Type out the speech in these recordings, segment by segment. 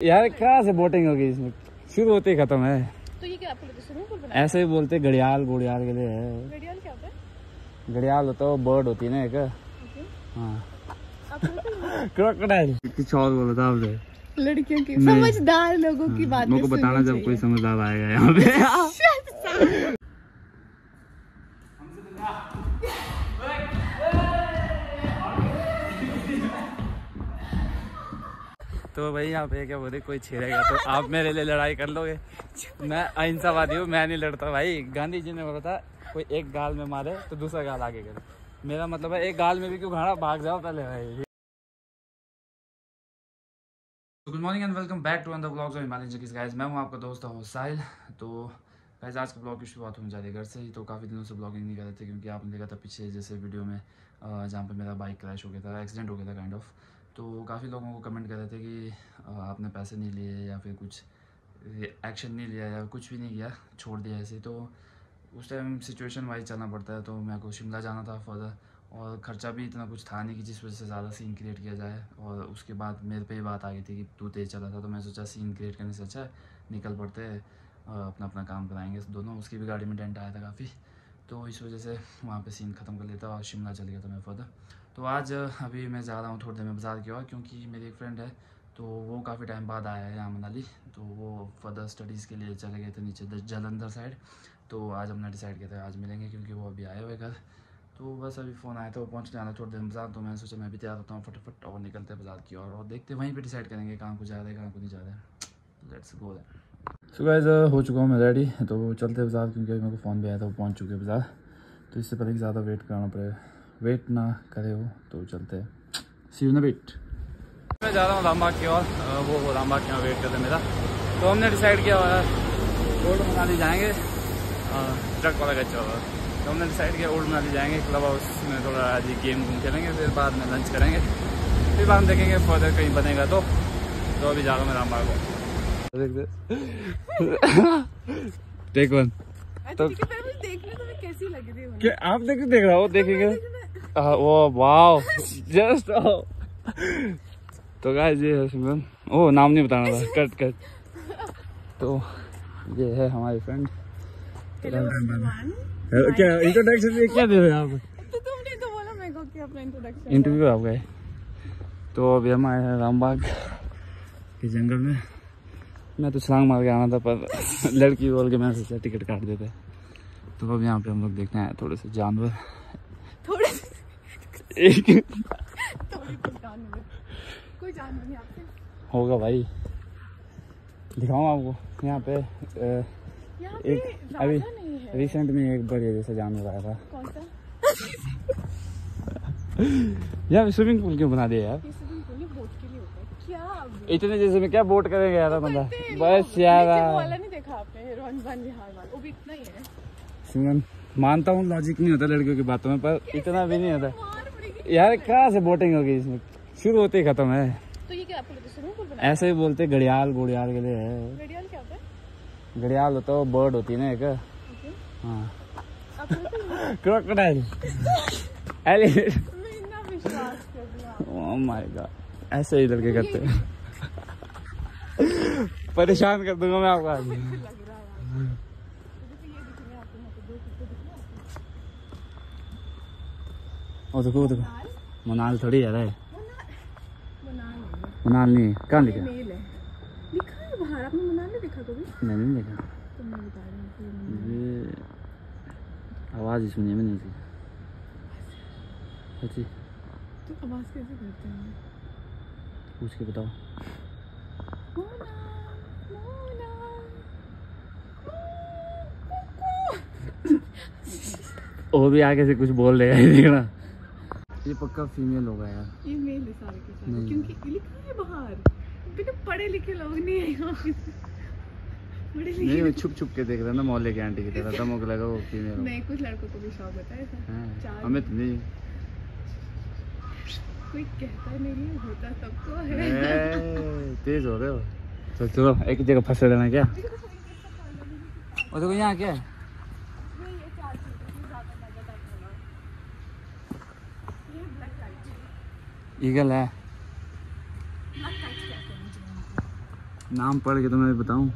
यार कहाँ से बोटिंग होगी इसमें? शुरू होते ही खत्म है। तो ये क्या आपको ऐसे ही बोलते घड़ियाल गुड़ियाल के लिए है। घड़ियाल क्या होता है? घड़ियाल होता है बर्ड होती है ना एक। हाँ। क्रोकोडाइल कुछ और बोला था आपने लड़कियों की समझदार लोगों की बात मेरे को बताना जब कोई समझदार आएगा यहाँ पे। तो भाई यहाँ पे क्या बोले कोई छेड़ेगा तो आप मेरे लिए लड़ाई कर लोगे। मैं अहिंसावादी हूँ, मैं नहीं लड़ता भाई। गांधी जी ने बोला था, कोई एक गाल में मारे तो दूसरा गाल आगे करे। मेरा मतलब है, एक गाल में भी क्यों खाना भाग जाओ पहले भाई। Good morning and welcome back to अंदर ब्लॉग्स ऑफ़ हिमालयन गाइस मैं हूँ आपका दोस्त हूँ साहिल तो गाइस आज के ब्लॉग की शुरुआत होने जा रही घर से ही। तो काफ़ी दिनों से ब्लॉगिंग नहीं कर रहे थे क्योंकि आपने देखा था पीछे जैसे वीडियो में जहाँ पे मेरा बाइक क्रैश हो गया था एक्सीडेंट हो गया था काइंड ऑफ़ तो काफ़ी लोगों को कमेंट कर रहे थे कि आपने पैसे नहीं लिए या फिर कुछ एक्शन नहीं लिया या कुछ भी नहीं किया, छोड़ दिया ऐसे तो उस टाइम सिचुएशन वाइज चलना पड़ता है तो मेरे को शिमला जाना था फर्दर और ख़र्चा भी इतना कुछ था नहीं कि जिस वजह से ज़्यादा सीन क्रिएट किया जाए और उसके बाद मेरे पे ही बात आ गई थी कि तू तेज़ चला था तो मैं सोचा सीन क्रिएट करने से अच्छा निकल पड़ते हैं अपना अपना काम कराएँगे दोनों। उसकी भी गाड़ी में डेंट आया था काफ़ी तो इस वजह से वहाँ पे सीन ख़त्म कर लेता और शिमला चल गया था मैं फर्दर तो आज, अभी मैं जा रहा हूँ थोड़ी देर में बाज़ार की ओर क्योंकि मेरी एक फ्रेंड है तो वो काफ़ी टाइम बाद आया है यहाँ मनाली। तो वो फर्दर स्टडीज़ के लिए चले गए थे नीचे जलंधर साइड तो आज हमने डिसाइड किया था आज मिलेंगे क्योंकि वो अभी आए हुए घर। तो बस अभी फ़ोन आया था, वो पहुँचने आना थोड़ी देर में बाज़ार। तो मैंने सोचा मैं भी तैयार होता हूँ फटाफट और निकलते हैं बाज़ार की और देखते वहीं पे डिसाइड करेंगे कहाँ को जा रहे हैं, कहाँ को नहीं जा रहे हैं। लेट्स गो सो गाइस हो चुका हूँ मैं रेडी तो चलते बाज़ार क्योंकि मेरे को फ़ोन भी आया था, वो पहुँच चुके बाज़ार। तो इससे पहले ज़्यादा वेट करना पड़े। वेट ना करे हो तो चलते हैं। सी यू इन वेट मैं जा रहा हूँ रामबाग की ओर वो वो रामबाग के यहाँ वेट करते हैं मेरा। तो हमने डिसाइड किया हुआ है ओल्ड मनाली जाएँगे। ट्रक वाला कच्चा होगा। तो हमने डिसाइड किया ओल्ड मनाली जाएँगे क्लब हाउस में थोड़ा आज गेम घूम खेलेंगे फिर बाद में लंच करेंगे। फिर बाद में देखेंगे फर्दर कहीं बनेगा तो। तो अभी जा रहा हूँ मैं रामबाग को। टेक वन तो है देखने तो कैसी लग रही हूँ। आप देख देख रहा हो देखेंगे। आ, वो वाओ जस्ट तो गाइस ये है सिमरन ओ नाम नहीं बताना था. कट कट तो ये है हमारी फ्रेंड क्या इंट्रोडक्शन क्या दे रहे हैं आप? तो तुमने तो बोला मेरे को कि अपना इंट्रोडक्शन इंटरव्यू आप गए. तो अभी हम आए हैं रामबाग के जंगल में. मैं तो छलांग मार के आना था पर लड़की बोल के मैं सोचा टिकट काट देते. तो अब यहाँ पे हम लोग देखते हैं थोड़े से जानवर. एक होगा भाई। दिखाऊँ आपको यहाँ पे यहाँ एक अभी है। रिसेंट में एक बढ़िया जैसा जानवर आया था। कौन यार स्विमिंग पूल क्यों बना दिया यार? ये स्विमिंग पूल ये बोट के लिए होता है। क्या अब? इतने जैसे में क्या बोट करेंगे यार बंदा? बस यार। नीचे वो वाला नहीं देखा आपने वन वन बिहार वाला। वो भी इतना ही है। सिमरन मानता हूँ लॉजिक नहीं होता लड़कियों की बातों में पर इतना भी नहीं होता। यार कहाँ से बोटिंग होगी? इसमें शुरू होते ही खत्म है। तो ये क्या बनाया ऐसे ही बोलते घड़ियाल गुड़ियाल के लिए है। घड़ियाल क्या होता है? घड़ियाल होता है बर्ड होती है ना एक। हाँ। क्रोकोडाइल एलिफेंट मैं इतना विश्वास कर रहा ओह माय गॉड ऐसे ही लड़के करते हैं। परेशान कर दूँगा मैं आपको आज। मुझे तो दिख दिख। मनाल थोड़ी है। आपको मनाल नहीं कहाँ लिखा लिखा है। बाहर। आपने मनाल नहीं देखा कभी? मैंने नहीं देखा। तो मैं बता रही हूँ ये आवाज़ ही सुनी मैंने इसकी सच्ची? तो आवाज़ कैसे करते हैं? पूछ के बताओ। वो भी आगे से कुछ बोल रहे हैं देखना ये पक्का फीमेल होगा यार। ये मेल है सारे के सारे। क्योंकि लिखा है बाहर। बिना पढ़े लिखे लोग नहीं है यहाँ। नहीं छुप छुप के देख रहा ना मोहल्ले की आंटी की तरह। तब मुझे लगा वो फीमेल नहीं कुछ लड़कों को भी शौक होता है है चार। हमें तो नहीं। कोई कहता नहीं होता सबको है। तेज हो रहे हो। चल चलो एक जगह फंसे रहना क्या? और देखो यहाँ क्या है नहीं, ये चार चीज़ें हैं, ज़्यादा मज़ा टाइप होगा। ये black light है। ईगल है। नाम पढ़ के तो मैं बताऊँ।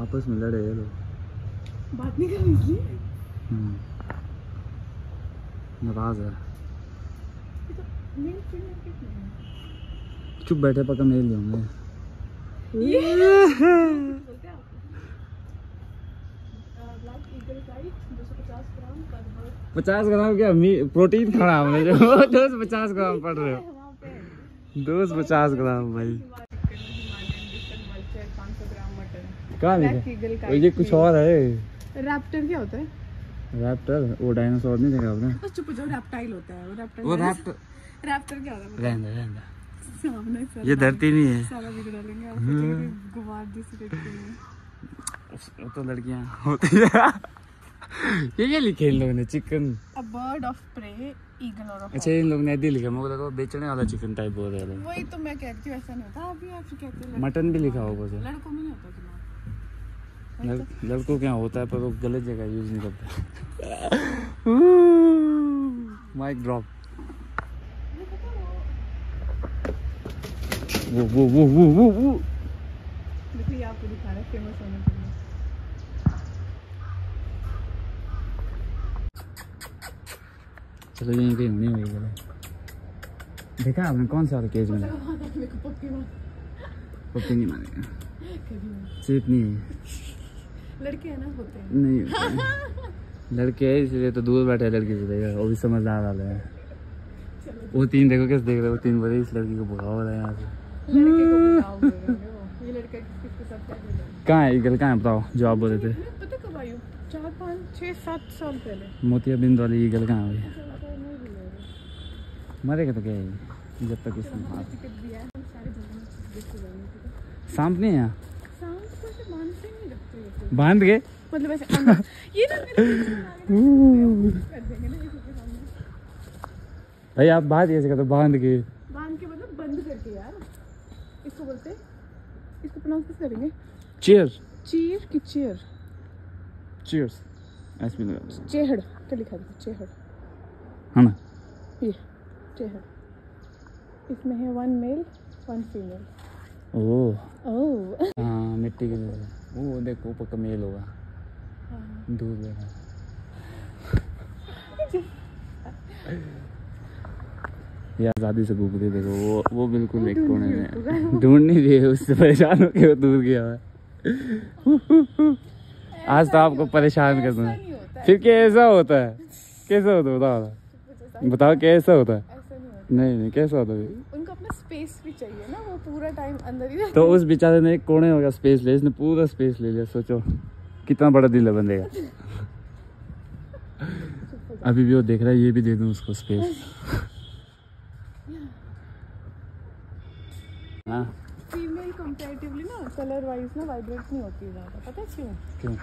आपस में लड़े लोग। बात नहीं इसलिए हम्म। नाराज़ है। ये तो हैं चुप बैठे पक्का मेल होंगे बोलते हैं आप ब्लैक ईगल काइट 250 ग्राम पर पचास ग्राम क्या? प्रोटीन खाना हमने जो दो सौ पचास ग्राम पड़ रहे हो। दो सौ पचास ग्राम भाई। Himalayan distal vulture 500 gram mutton कहाँ लिखा ये कुछ और है। रैप्टर क्या होता है? रैप्टर वो डायनासोर नहीं देखा आपने? बस चुप जाओ रैप्टाइल होता है वो रैप्टर वो रैप्टर रैप्टर क्या होता है? रहने रहने ये धरती नहीं है। सारा वीडियो डालेंगे गुवार देखते हैं। वो तो लड़कियाँ होती है। ये क्या लिखे इन लोगों ने? Chicken. A bird of prey eagle और अच्छा इन लोगों ने ऐसे लिखा। मुझे लगा बेचने वाला चिकन टाइप बोल रहे थे वही तो मैं कहती हूँ ऐसा नहीं होता। अभी आप कहते हैं मटन भी लिखा होगा उसे। लड़कों में नहीं होता लड़, लड़कों क्या होता है पर वो गलत जगह यूज़ नहीं करते। माइक ड्रॉप ये पता वो वो वो वो वो वो वो। देखो ये आपको दिखा रहा है फ़ेमस होने के लिए। चलो यहीं कहीं होनी हुई गले देखा आपने कौन सा वाला केज में मेरे को पक्की बात पप्पी नहीं मारेगा। कभी नहीं है। लड़के हैं ना होते हैं। नहीं होता है। लड़के है इसलिए तो दूर बैठे लड़की से देखा वो भी समझदार वाले हैं। वो तीन देखो कैसे देख रहे हो। तीन बोले इस लड़की को भगाओ रहा है यहाँ से। लड़के को बताओ बोल रहे हो। ये है? कहाँ है? कहाँ बताओ। जो आप बोल थे। हूँ चार पाँच छः सात साल पहले मोतियाबिंद वाली ईगल कहाँ है तो मरेगा तो क्या है जब तक है है सांप नहीं है बाँध के मतलब ऐसे ये गए भाई आप बात करते बाँध के बाँध के मतलब बंद करके यार इसको बोलते इसको प्रोनाउंस करेंगे की चेयर चीयर्स ऐसे भी लगा चेहड़ क्या लिखा था चेहड़ है ना ये चेहड़ इसमें है वन मेल वन फीमेल ओह ओह हाँ मिट्टी के जैसे वो देखो पक्का मेल होगा। दूर देखा ये आज़ादी से घूम रही देखो वो वो बिल्कुल एक कोने में ढूंढ नहीं रही है उससे परेशान होके वो दूर गया हुआ है। आज तो आपको परेशान कर है। फिर कैसा होता है? कैसा होता है? बताओ बताओ कैसा होता है? नहीं नहीं कैसा होता है? उनको अपना स्पेस भी चाहिए ना वो पूरा टाइम अंदर ही तो उस बेचारे ने एक कोने होगा स्पेस लिया इसने पूरा स्पेस ले लिया सोचो। कितना बड़ा दिल है बंदे का। अभी भी वो देख रहा है ये भी दे दूँ उसको स्पेस हाँ। कलर वाइज ना वाइब्रेट नहीं होती ज़्यादा। पता है क्यों? क्यों?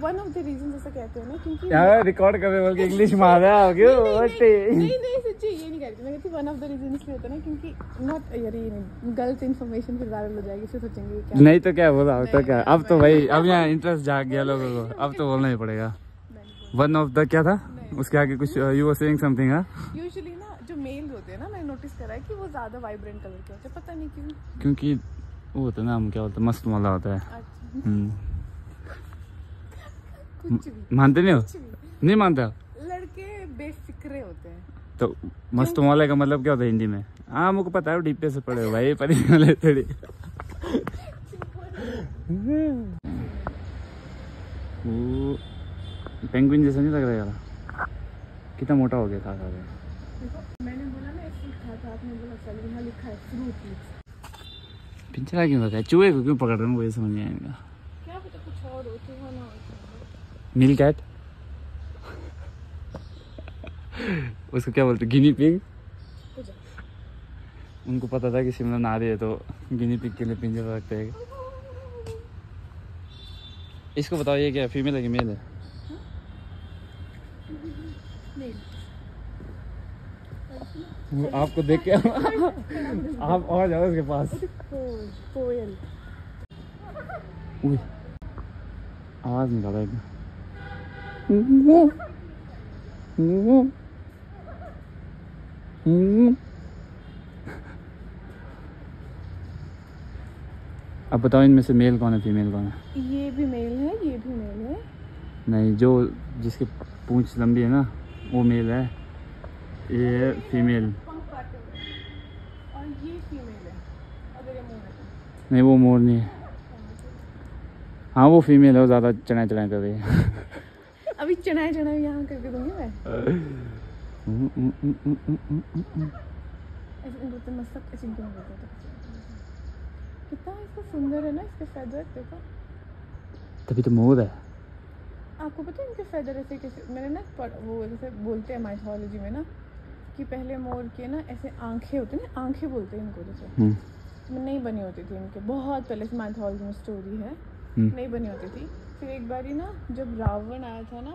वन ऑफ़ द रीजन जैसा कहते हैं ना क्योंकि यार रिकॉर्ड कर बोल के इंग्लिश मार रहा है क्यों बट्टे नहीं नहीं सच्ची ये नहीं कहती मैं कहती वन ऑफ़ द रीजन इसलिए होता है ना क्योंकि नॉट यार ये नहीं गलत इन्फॉर्मेशन फिर वायरल हो जाएगी फिर सोचेंगे क्या नहीं तो क्या बोला तो क्या? अब तो भाई अब यहाँ इंटरेस्ट जाग गया लोगों को। अब तो बोलना ही पड़ेगा। वन ऑफ़ द क्या था? उसके आगे कुछ यू वर सेइंग समथिंग हाँ? यूजुअली ना जो मेल होते हैं ना मैंने नोटिस करा है कि वो ज़्यादा वाइब्रेंट कलर के होते हैं। पता नहीं क्यों। क्योंकि वो होता है ना हम क्या बोलते मस्त वाला होता है मानते नहीं हो नहीं मानते लड़के बेफिक्रे होते हैं तो मस्त वाले का मतलब क्या होता है हिंदी में हाँ मुझको पता है डीपे से पढ़े हो भाई परी वाले थोड़ी वो पेंगुइन जैसा नहीं लग रहा यार कितना मोटा हो गया था खा के मैंने बोला ना ऐसे लिखा था आपने बोला लिखा है फ्रूट पिंजरा क्यों रखा है चूहे को क्यों पकड़ रहे हैं मुझे समझ नहीं आएगा क्या पता कुछ और हो ना हो मिल कैट उसको क्या बोलते गिनी पिग उनको पता था कि शिमला ना रही है तो गिनी पिग के लिए पिंजरा रखते हैं इसको बताओ ये क्या फीमेल है कि मेल है आपको देख के आप और जाओ उसके पास। कोयल। आवाज़ निकाला एक। अब बताओ इनमें से मेल कौन है फीमेल कौन है? ये भी मेल है ये भी मेल है। नहीं जो जिसके पूंछ लंबी है ना वो मेल है। ये फीमेल ये फीमेल। नहीं वो मोर नहीं है। हाँ वो फीमेल है वो ज़्यादा चढ़ाई चढ़ाई कर रही है। अभी चढ़ाए चढ़ाए यहाँ करके दूँगी मैं तो नहीं करते कितना इसका सुंदर है ना इसके फेदर देखो। तभी तो मोर है। आपको पता है इनके फेदर ऐसे कैसे मैंने ना वो जैसे बोलते हैं माइथोलॉजी में ना कि पहले मोर के ना ऐसे आँखें होते हैं ना आँखें बोलते हैं इनको जैसे। हम्म, नहीं बनी होती थी इनके। बहुत पहले से माइथोलॉजी में स्टोरी है। हम्म, नहीं बनी होती थी। फिर एक बारी ना जब रावण आया था ना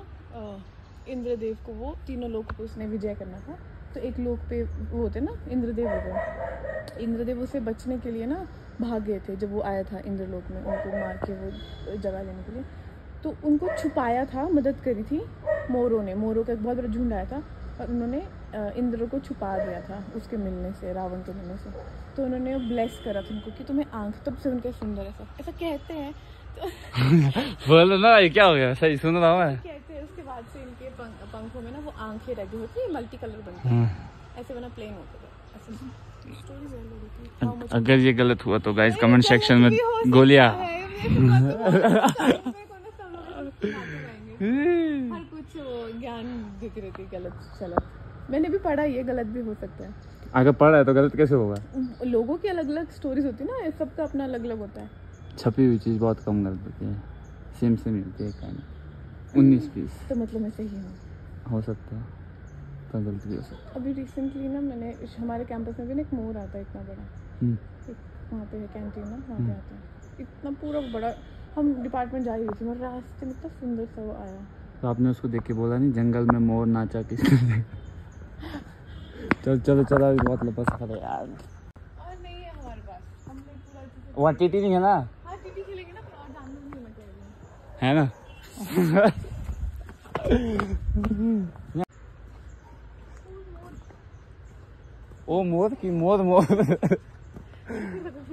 इंद्रदेव को वो तीनों लोग को उसने विजय करना था। तो एक लोग पे वो होते ना इंद्रदेव होते इंद्रदेव उसे बचने के लिए ना भाग गए थे जब वो आया था इंद्रलोक में उनको मार के वो जगह लेने के लिए। तो उनको छुपाया था मदद करी थी मोरों ने। मोरों का एक बहुत बड़ा झुंड आया था और उन्होंने इंद्र को छुपा दिया था उसके मिलने से रावण के मिलने से। तो उन्होंने ब्लेस करा था उनको कि तुम्हें आँख तब से उनके सुंदर ऐसा ऐसा कहते हैं तो बोलो ना ये क्या हो गया? सही सुन रहा हूँ मैं। कहते हैं उसके बाद से इनके पंख, में ना वो आँखें लगी होती है मल्टी कलर बनती है हाँ। ऐसे बना प्लेन होता था। है much- अगर ये गलत हुआ तो गाइस कमेंट सेक्शन में गोलियाँ। है, ये बात बहुत सालों में को ना सब लोग ऐसे सुनाते रहेंगे। हर कुछ ज्ञान दिख रही थी गलत सलत। मैंने भी पढ़ा ये गलत भी हो सकता है। अगर पढ़ रहा है तो गलत कैसे होगा? लोगों की अलग अलग स्टोरीज होती है ना सबका अपना अलग अलग होता है। छपी हुई चीज़ बहुत कम गलत होती है। सेम सेम होती है काइंड उन्नीस बीस। तो मतलब मैं सही हूँ। हो सकता है। पर गलत भी हो सकता है। अभी रिसेंटली ना मैंने हमारे कैंपस में भी ना एक मोर आता है इतना बड़ा। हम्म, वहाँ पे है कैंटीन ना वहाँ पे आता है। इतना पूरा बड़ा हम डिपार्टमेंट जा रही थी और रास्ते में इतना सुंदर सा वो आया। तो आपने उसको देख के बोला नहीं जंगल में मोर नाचा किसने चल चलो चलो अभी बहुत लंबा सफ़र है यार। और नहीं है वहाँ टीटी नहीं है ना? हाँ ना है ना? ओ मोर की मोर मोर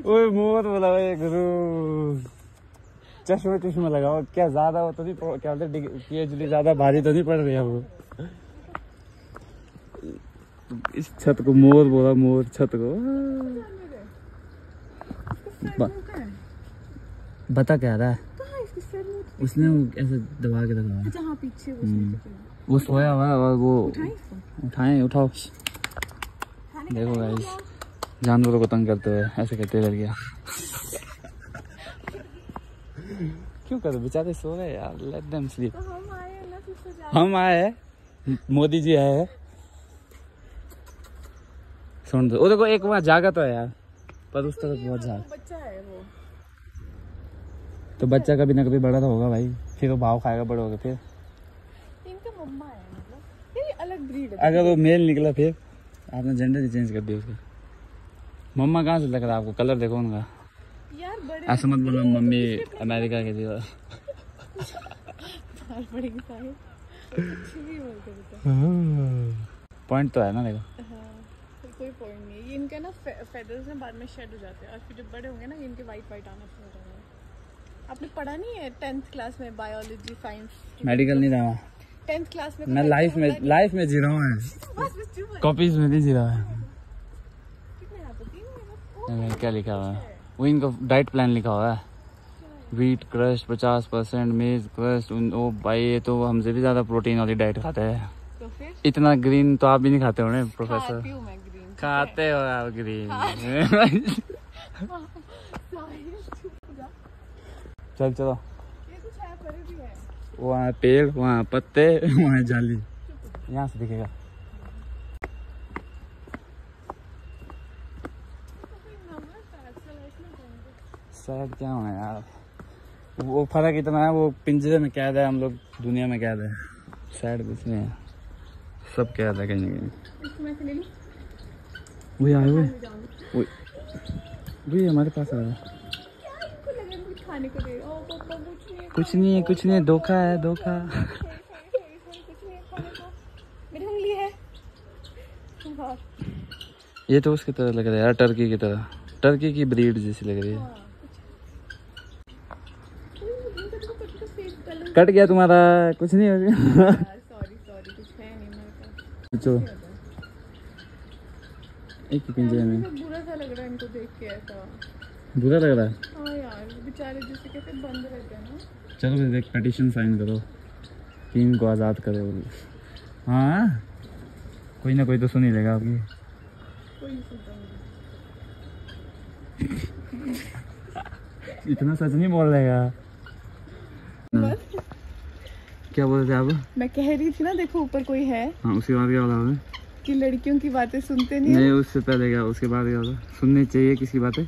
ओए मोर बोला गुरु। चश्मे चश्मे लगाओ। क्या ज़्यादा वो तो नहीं क्या बोलते पीएचडी ज़्यादा भारी तो नहीं पड़ रही है वो? इस छत को मोर बोला मोर छत को। है बता क्या रहा है? उसने वो ऐसे दबा के रखा अच्छा पीछे वो हम्म। वो सोया हुआ है और वो उठाएँ उठाओ। देखो गाइस जानवरों को तंग करते हुए ऐसे कहते लड़ गया। क्यों कर बेचारे सो गए यार। लेट देम स्लीप हम आए मोदी जी आए हैं। सुन दो। देखो एक वहाँ जागा तो है यार पर उस तरफ़ बहुत झाग बच्चा है वो। तो बच्चा कभी ना कभी बड़ा तो होगा भाई। फिर वो भाव खाएगा बड़ा होगा फिर। इनका मम्मा है मतलब। ये अलग ब्रीड है। अगर वो मेल निकला फिर आपने जेंडर चेंज कर दिया उसका। मम्मा कहाँ से लग रहा आपको? कलर देखो उनका। यार ऐसा मत बोलो मम्मी अमेरिका के रहते पॉइंट तो है ना देखो। कोई पॉइंट नहीं है। ये इनका ना फेदर्स ना बाद में शेड हो जाते हैं। और फिर जब बड़े होंगे ना ये इनके वाइट वाइट आना शुरू हो जाएँगे। आपने पढ़ा नहीं है टेंथ क्लास में बायोलॉजी साइंस मेडिकल नहीं रहा। टेंथ क्लास में मैं लाइफ में लाइफ में जी रहा हूँ। बस बस चुप है। कॉपीज में नहीं जी रहा है क्या लिखा हुआ है? वो इनका डाइट प्लान लिखा हुआ है। वीट क्रस्ट पचास परसेंट मेज क्रस्ट ओ भाई ये तो हमसे भी ज़्यादा प्रोटीन वाली डाइट खाते हैं। तो फिर? इतना ग्रीन तो आप भी नहीं खाते होने प्रोफेसर ग्रीन खाते हो आप ग्रीन चल चलो। वहाँ पेड़ वहाँ पत्ते वहाँ जाली। यहाँ से दिखेगा। सैड क्या होना यार? वो फ़र्क इतना है वो पिंजरे में कैद है हम लोग दुनिया में कैद है। सैड कुछ नहीं है। सब कैद है कहीं ना कहीं। वही आए हुए वही हमारे पास आया है। कुछ नहीं है कुछ नहीं धोखा है धोखा। ये तो उसकी तरह लग रहा है यार टर्की की तरह। टर्की की ब्रीड जैसी लग रही है। कट गया तुम्हारा कुछ नहीं हो गया। सॉरी सॉरी कुछ है नहीं मेरे पास एक ही पिंजरे में। बुरा सा लग रहा है इनको देख के ऐसा। बुरा लग रहा है? हाँ यार बेचारे जैसे कैसे बंद रहते हैं ना। चलो एक पटिशन साइन करो। कि इनको आज़ाद करे। हाँ? कोई ना कोई तो सुन ही लेगा आपकी। सुनता इतना सच नहीं बोल रहेगा क्या बोल रहे आप? मैं कह रही थी ना देखो ऊपर कोई है। हाँ उसके बाद क्या बोला कि लड़कियों की बातें सुनते नहीं नहीं उससे पहले क्या उसके बाद क्या बोला सुननी चाहिए किसी बातें?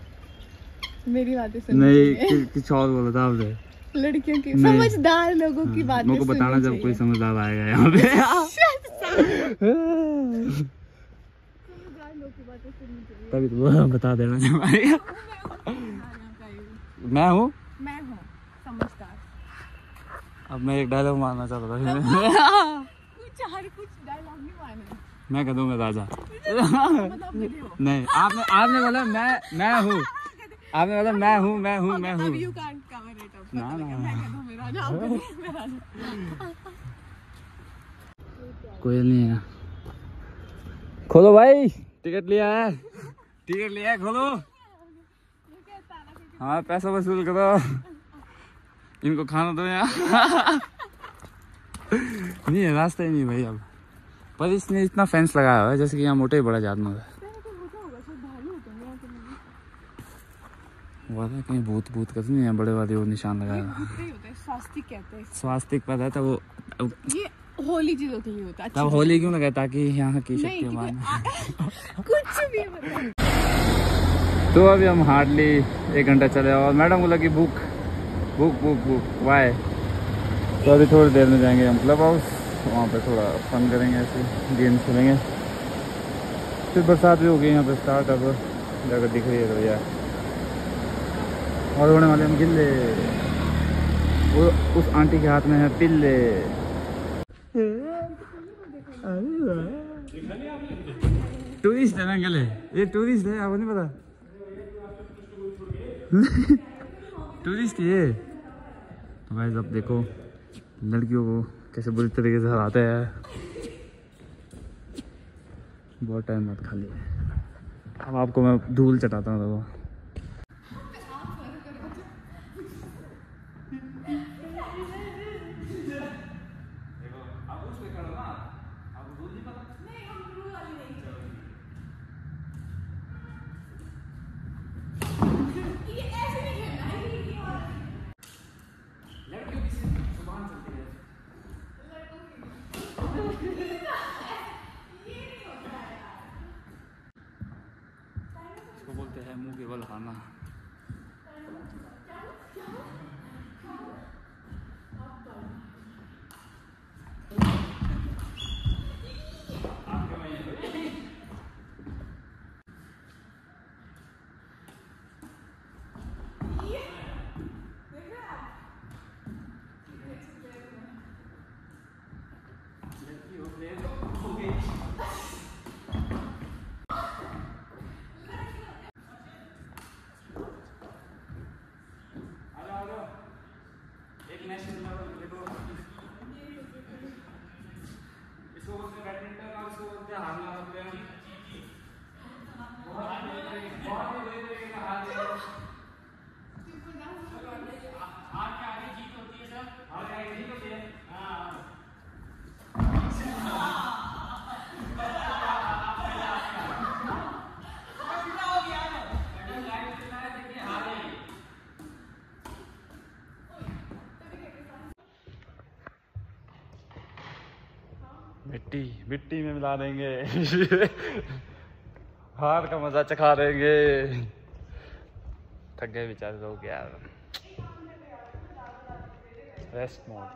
मेरी बातें नहीं कि- कुछ और बोला था आपने लड़कियों की समझदार लोगों की बातें मेरे को बताना जब कोई समझदार आएगा यहाँ पे। लोगों की बातें तभी तो बता देना जब आएगा। मैं हूँ? मैं हूँ समझदार। अब मैं एक डायलॉग मारना चाहता था। कुछ हर कुछ डायलॉग नहीं माने मैं कह दूँगा राजा। नहीं आपने आपने बोला मैं मैं हूँ। आपने बोला मैं हूँ मैं हूँ मैं हूँ। ना ना। कोई नहीं है। खोलो भाई। टिकट लिया है। टिकट लिया है खोलो। हाँ पैसा वसूल करो। इनको खाना दो यहाँ। नहीं है रास्ता ही नहीं भाई अब। पर इसने इतना फेंस लगाया हुआ है जैसे कि यहाँ मोटे ही बड़ा जानवर है हुआ था कहीं भूत भूत का तो नहीं है बड़े वाले वो निशान लगाया स्वास्तिक कहते हैं स्वास्तिक पता था वो ये होली चीज़ों के लिए होता है तब होली क्यों लगाया ताकि यहाँ की शक्ति मान कुछ भी तो अभी हम हार्डली एक घंटा चले और मैडम को लगी भूख। भूख भूख भूख। वाय तो अभी थोड़ी देर में जाएँगे हम क्लब हाउस वहाँ पे थोड़ा फन करेंगे, ऐसे गेम्स खेलेंगे। फिर बरसात भी हो गई यहाँ पे स्टार्ट अब जगह दिख रही है तो यार। और होने वाले हम गिल्ले। वो उस आंटी के हाथ में है पिल्ले। टूरिस्ट है ना है ये टूरिस्ट है, आपको नहीं पता? टूरिस्ट ये तो भाई अब देखो, लड़कियों को कैसे बुरी तरीके से हराते हैं बहुत टाइम बाद खाली। है अब आपको मैं धूल चटाता हूँ, देखो इसको बोलते हैं मुँह के बल खाना एक नेशनल लेवल देखो इसको बोलते हैं बैडमिंटन और इसको बोलते हैं हारने वाला प्लेयर बहुत ही बहुत ही बुरी तरीके से हार गए हार के आगे जीत होती है सर हार के आगे जीत होती है हाँ मिट्टी मिट्टी में मिला देंगे। हार का मज़ा चखा देंगे। थक गए बेचारे लोग यार। रेस्ट मोड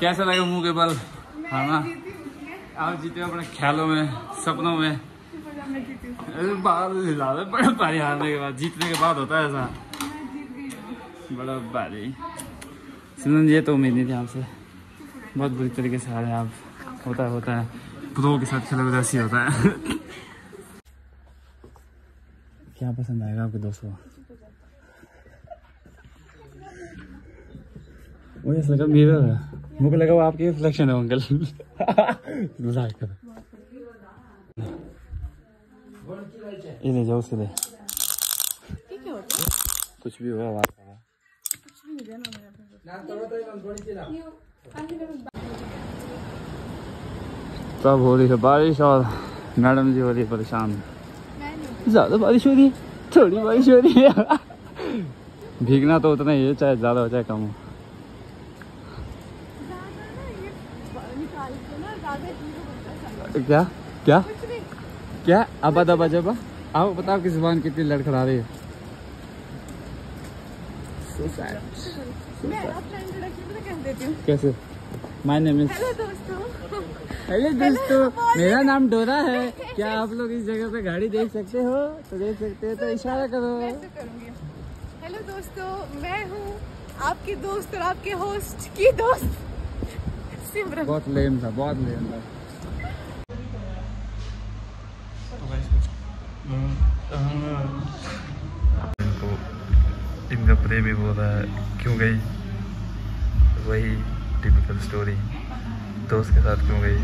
कैसा लगा मुँह के बल? खाना? आप जीते हो अपने ख्यालों में, सपनों में। बड़ा भारी हारने के बाद, जीतने के बाद होता है ऐसा। बड़ा भारी। सिमरन ये तो उम्मीद नहीं थी आपसे। बहुत बुरी तरीके से हारे आप। होता है होता है। प्रो के साथ खेलोगे तो ऐसे होता है। क्या पसंद आएगा आपके दोस्तों? ऐसा लगा मिरर है। मुझे लगा वो आपकी रिफ्लेक्शन है अंकल मज़ाक कर ये ले जाओ है कुछ भी हुआ आवाज़ आवा कुछ भी नहीं देना मेरे तब हो रही है बारिश और मैडम जी हो रही है परेशान ज़्यादा बारिश हो रही है थोड़ी बारिश हो रही है भीगना तो उतना ही है चाहे ज़्यादा हो चाहे कम हो ज़्यादा ना ये ब- निकाल के ना ज़्यादा हीरो बनता है क्या? क्या? क्या? अबा दबा जबा आप बताओ कि ज़ुबान कितनी लड़खड़ा रही है। मैं अपना इंट्रोडक्शन पता कैसे देती हूँ। माय नेम इज़ हेलो दोस्तों। हेलो दोस्तों। मेरा नाम डोरा है। क्या आप लोग इस जगह पे गाड़ी देख सकते हो? तो देख सकते हो तो इशारा करो। हेलो दोस्तों। मैं हूँ आपकी दोस्त और आपके होस्ट की दोस्त। सिमरन। बहुत लेम था बहुत लेम था। इनको इनका प्रेमी बोल रहा है क्यों गई? वही टिपिकल स्टोरी दोस्त के साथ क्यों गई?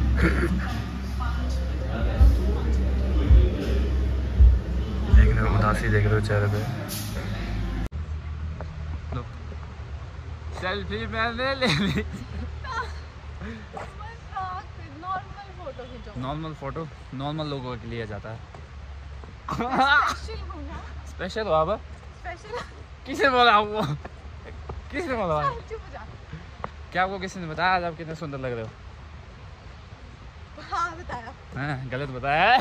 देख रहे हो उदासी देख रहे हो चेहरे पे। सेल्फी मैंने ले ली। Normal photo normal photo normal लोगों के लिए जाता है। स्पेशल हूँ ना स्पेशल। किसने बोला वो? किसने बोला क्या आपको किसी ने बताया? आज आप कितने सुंदर लग रहे हो। हाँ बताया। हाँ गलत बताया।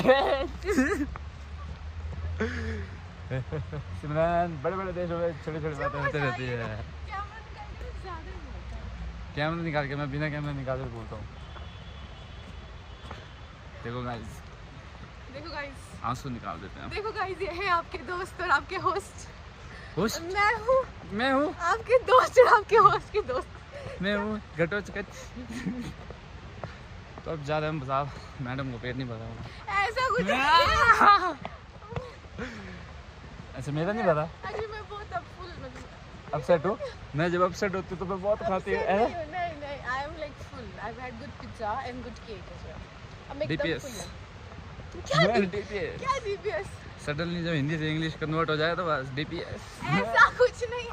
सिमरन बड़े बड़े देशों में छोटी छोटी बातें होती रहती है। कैमरा निकाल के ज़्यादा बोलता। है कैमरा निकाल के मैं बिना कैमरा निकाल के बोलता हूँ। देखो गाइस देखो गाइस आँसू निकाल देते हैं देखो गाइस ये है आपके दोस्त और आपके होस्ट खुश मैं हूँ। मैं हूँ? आपके दोस्त और आपके होस्ट की दोस्त। मैं हूँ घटो चकच। तो अब ज़्यादा हम बता मैडम को पेट नहीं भरा ऐसा कुछ अच्छा मेरा नहीं भरा। अभी मैं बहुत अब फुल मतलब अपसेट हो? मैं जब अपसेट होती हूँ तो मैं बहुत खाती हूँ। नहीं? नहीं I am like full I have had good pizza and good cake as well अब क्या डीपीएस सडनली जब हिंदी से इंग्लिश कन्वर्ट हो जाए तो बस डीपीएस ऐसा कुछ नहीं।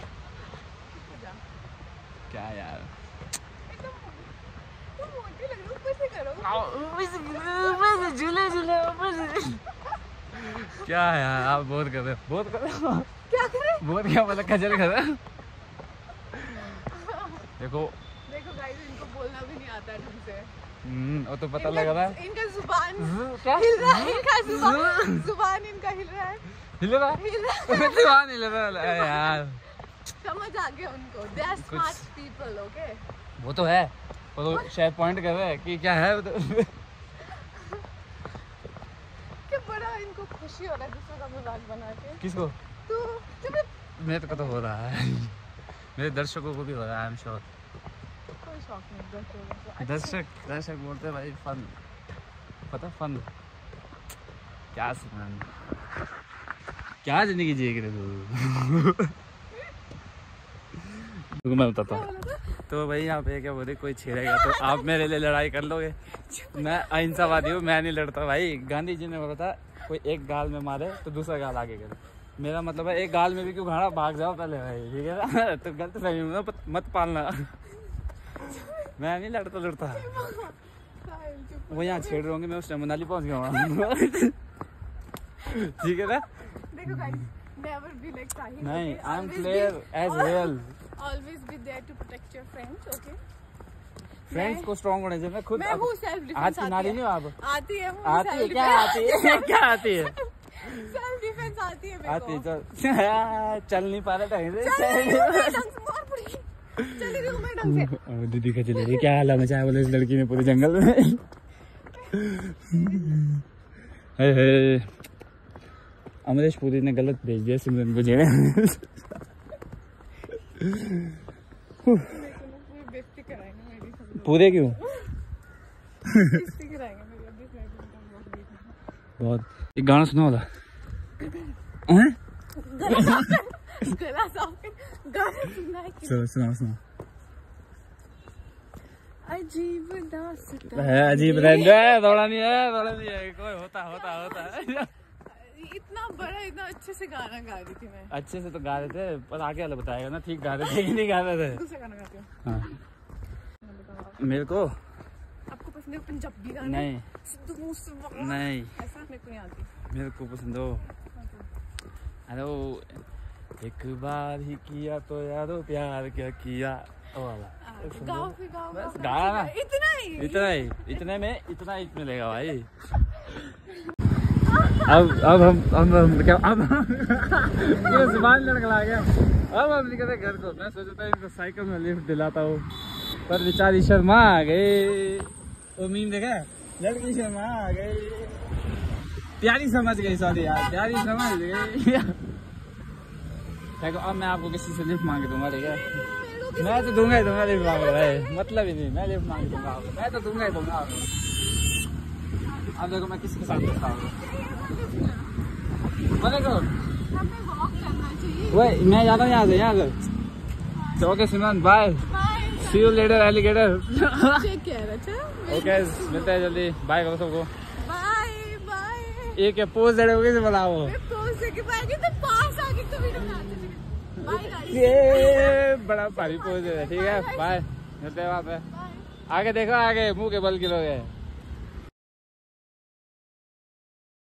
क्या यार? रही हो झूले झूले क्या यार आप बहुत कर रहे हो बहुत कर रहे हो। क्या करें? बहुत क्या मतलब खजल कर रहे हो? देखो। देखो गाइस इनको बोलना भी नहीं आता ढंग से। वो तो पता लग रहा है। इनका ज़ुबान। हिल रहा है इनका ज़ुबान। ज़ुबान इनका हिल रहा है। हिल रहा है? ज़ुबान हिल रहा है। यार। समझ आ गया उनको। They are smart people okay वो तो है। वो तो शायद पॉइंट कर रहे हैं कि क्या है तो। कि बड़ा इनको खुशी हो रहा है दूसरों का मज़ाक बना के। किसको? तो तुम्हें मेरे को तो हो रहा है। मेरे दर्शकों को भी हो रहा है आई एम श्योर कोई शौक नहीं दर्शकों दर्शक बोलते भाई फन पता फन क्या सुन क्या ज़िंदगी जी रहे तू मैं बताता हूँ। तो भाई यहाँ पे क्या बोले कोई छेड़ेगा तो आप मेरे लिए लड़ाई कर लोगे। मैं अहिंसावादी हूँ मैं नहीं लड़ता भाई। गांधी जी ने बोला था कोई एक गाल में मारे तो दूसरा गाल आगे करे। मेरा मतलब है एक गाल में भी क्यों घाड़ा? भाग जाओ पहले भाई ठीक है ना? तो गलत मत- मत पालना। मैं नहीं लड़ता लड़ता। वो यहाँ छेड़ रहे होंगे मैं उस टाइम मनाली पहुँच गया ठीक है ना? देखो guys never be like Sahil नहीं I am clear as well always be there to protect your friends okay friends को स्ट्रांग होने चाहिए मैं खुद मैं हूँ सेल्फ डिफेंस आज नहीं हो आप? आती है आती है क्या आती है? क्या आती है? सेल्फ डिफेंस आती है मेरे आती है चल। चल नहीं पा रहा से दीदी का चले रही क्या हाल है? मचाया बोले इस लड़की ने पूरे जंगल में हे हे अमरीश पुरी ने गलत भेज दिया सिमरन को जेने ना पूरी क्यों। बहुत। एक गाना सुना वाला हैं? गला साफ़ गाना सुनना है चलो अजीब दास्तां है अजीब है थोड़ा नहीं है थोड़ा नहीं है। कोई होता होता होता। है इतना बड़ा इतना अच्छे से गाना गा रही थी मैं। अच्छे से तो गा रहे थे पर आगे वाला बताएगा ना ठीक गा रहे थे कि नहीं गा रहे थे? दूसरा गाना गाती हूँ। हाँ। मेरे को? आपको पसंद है पंजाबी गाना? नहीं। सिद्धू मूसेवाला? नहीं। ऐसा मेरे को नहीं आती। मेरे को पसंद हो अरे वो एक बार ही किया तो यारो प्यार क्या किया? वाला। गाओ फिर गाओ बस गाओ, गाया ना। इतना ही। इतना ही इतने में इतना ही मिलेगा भाई। अब अब हम अब हम क्या अब पूरा ज़ुबान लड़खड़ा गया। अब हम निकले घर को। मैं सोचा था इनको साइकिल में लिफ्ट दिलाता हूँ। पर बेचारी शर्मा आ गई। वो मीम देखा लड़की शर्मा आ गई। प्यारी समझ गई सॉरी यार। प्यारी समझ गई। देखो अब मैं आपको किसी से लिफ्ट मांग दूँगा ठीक है? मैं तो दूँगा ही दूँगा लिफ्ट मांग रहा है मतलब ही नहीं मैं लिफ्ट मांग दूँगा आपको। मैं तो दूँगा ही दूँगा आपको। अब देखो मैं किसके साथ करता हूँ। करना चाहिए। वही मैं जाता हूँ यहाँ से यहाँ से। तो okay Simran bye see you later alligator okay मिलते हैं जल्दी। बाय करो सबको। बाय बाय एक पोज रहे हो बुलाओ मैं पोज ये बड़ा भारी पोज है, ठीक है? बाय मिलते हैं वहाँ पे आगे देखो, आगे मुँह के बल गिरोगे।